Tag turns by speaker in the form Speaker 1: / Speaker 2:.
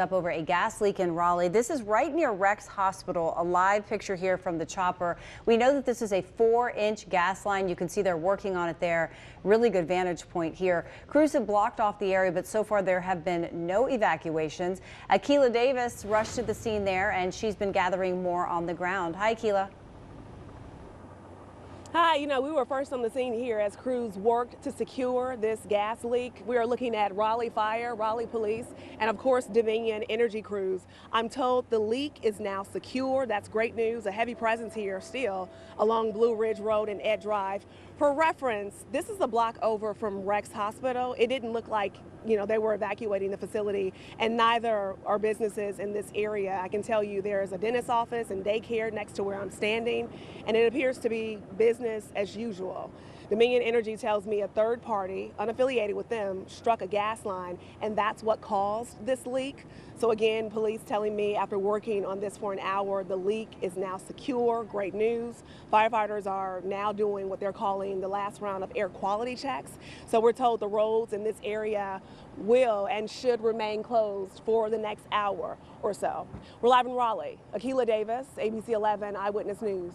Speaker 1: up over a gas leak in Raleigh. This is right near Rex Hospital. A live picture here from the chopper. We know that this is a four inch gas line. You can see they're working on it there. Really good vantage point here. Crews have blocked off the area, but so far there have been no evacuations. Akilah Davis rushed to the scene there and she's been gathering more on the ground. Hi, Akilah.
Speaker 2: Hi, you know, we were first on the scene here as crews worked to secure this gas leak. We are looking at Raleigh Fire, Raleigh Police, and of course Dominion Energy crews. I'm told the leak is now secure. That's great news. A heavy presence here still along Blue Ridge Road and Ed Drive. For reference, this is a block over from Rex Hospital. It didn't look like, you know, they were evacuating the facility and neither are businesses in this area. I can tell you there is a dentist office and daycare next to where I'm standing and it appears to be business as usual. Dominion Energy tells me a third party, unaffiliated with them, struck a gas line, and that's what caused this leak. So again, police telling me after working on this for an hour, the leak is now secure. Great news. Firefighters are now doing what they're calling the last round of air quality checks. So we're told the roads in this area will and should remain closed for the next hour or so. We're live in Raleigh. Akilah Davis, ABC 11 Eyewitness News.